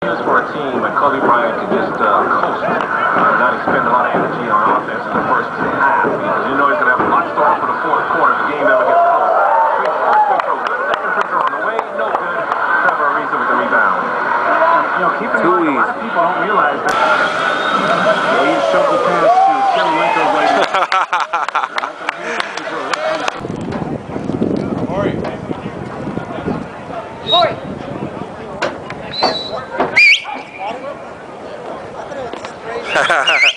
Just for a team like Kobe Bryant to just uh, coast, uh, not expend a lot of energy on offense in the first half because you know he's going to have a lot stored for the fourth quarter if the game ever gets close. Free, first free throw, good. Second free throw on the way, no good. Trevor Ariza with the rebound. You know, keep in Too mind, a lot of people don't realize that. Williams shuffle pass to Kirilenko right now. Ha ha ha.